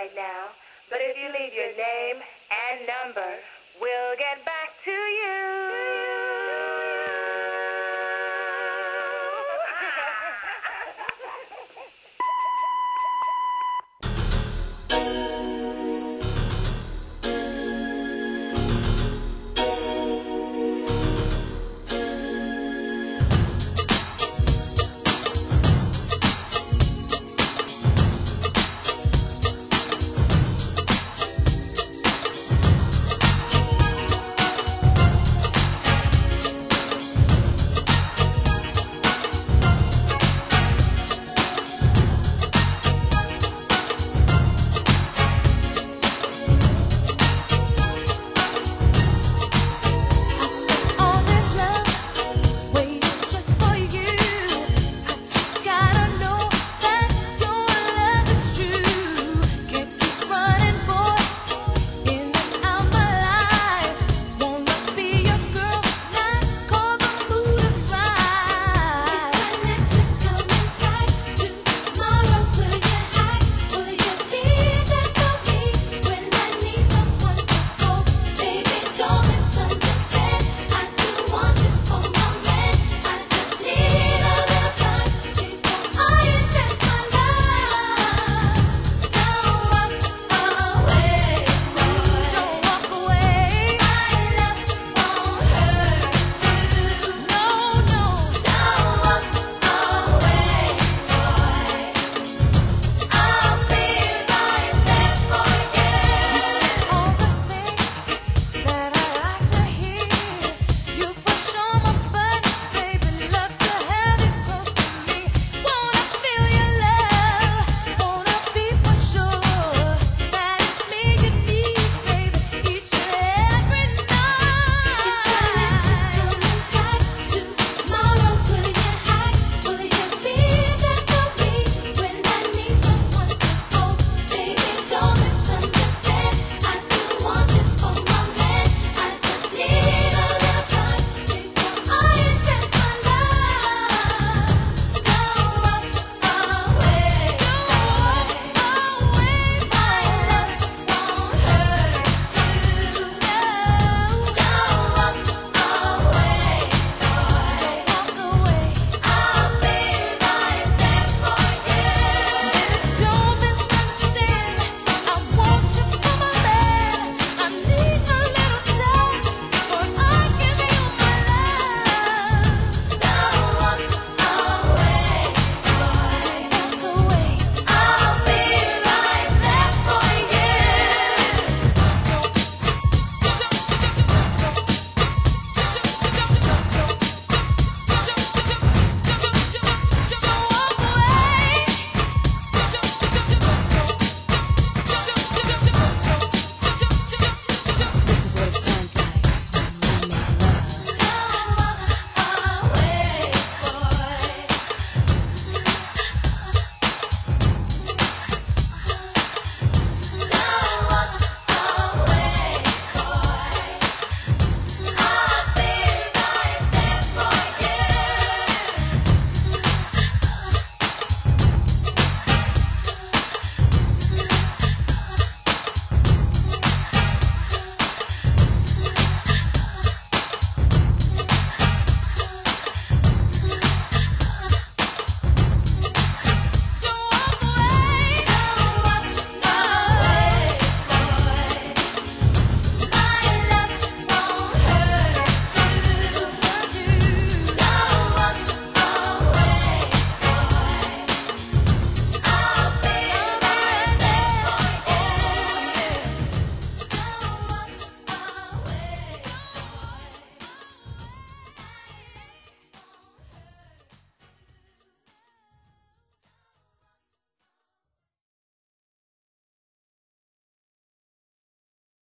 right now, but if you leave your name and number, we'll get back to you.